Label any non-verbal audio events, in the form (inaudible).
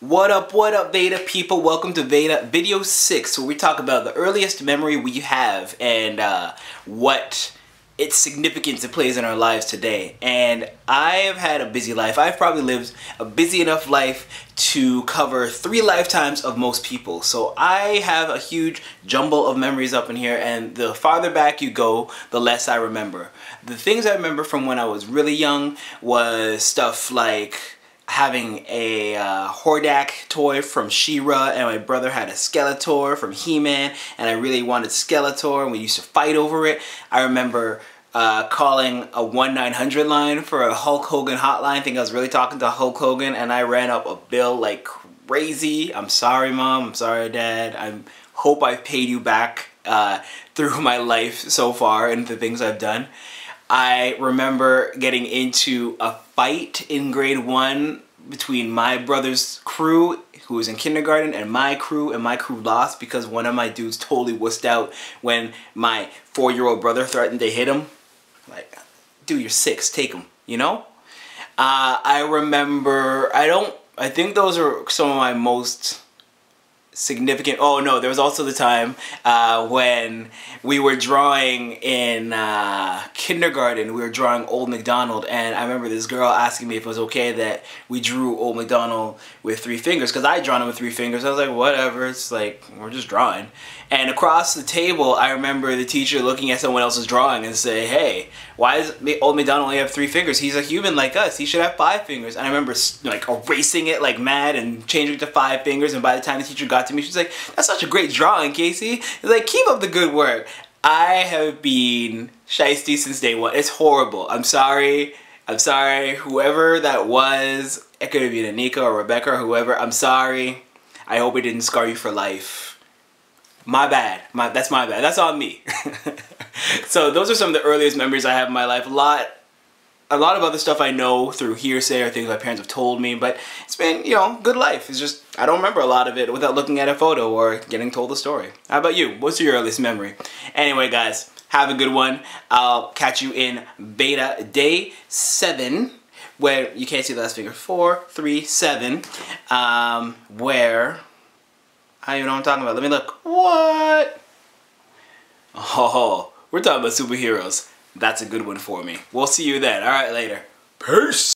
What up, what up, VEDA people? Welcome to VEDA Video 6, where we talk about the earliest memory we have and uh, what its significance it plays in our lives today. And I have had a busy life. I've probably lived a busy enough life to cover three lifetimes of most people. So I have a huge jumble of memories up in here, and the farther back you go, the less I remember. The things I remember from when I was really young was stuff like having a uh, Hordak toy from She-Ra and my brother had a Skeletor from He-Man and I really wanted Skeletor and we used to fight over it. I remember uh, calling a 1-900 line for a Hulk Hogan hotline. I think I was really talking to Hulk Hogan and I ran up a bill like crazy. I'm sorry mom, I'm sorry dad. I hope I've paid you back uh, through (laughs) my life so far and the things I've done. I remember getting into a fight in grade one between my brother's crew who was in kindergarten and my crew and my crew lost because one of my dudes totally wussed out when my four-year-old brother threatened to hit him. Like, dude, you're six, take him, you know? Uh, I remember, I don't, I think those are some of my most significant oh no there was also the time uh, when we were drawing in uh, kindergarten we were drawing old MacDonald and I remember this girl asking me if it was okay that we drew old MacDonald with three fingers because I had drawn him with three fingers I was like whatever it's like we're just drawing. And across the table I remember the teacher looking at someone else's drawing and say hey why does old MacDonald only have three fingers? He's a human like us he should have five fingers. And I remember like erasing it like mad and changing it to five fingers and by the time the teacher got got to me. She's like, that's such a great drawing, Casey. Like, keep up the good work. I have been shisty since day one. It's horrible. I'm sorry. I'm sorry. Whoever that was, it could have been Anika or Rebecca or whoever. I'm sorry. I hope it didn't scar you for life. My bad. My, that's my bad. That's on me. (laughs) so those are some of the earliest memories I have in my life. A lot a lot of other stuff I know through hearsay or things my parents have told me, but it's been, you know, good life. It's just, I don't remember a lot of it without looking at a photo or getting told a story. How about you? What's your earliest memory? Anyway, guys, have a good one. I'll catch you in VEDA day seven, where you can't see the last figure, four, three, seven, um, where, I don't know what I'm talking about. Let me look. What? Oh, we're talking about superheroes. That's a good one for me. We'll see you then. All right, later. Peace.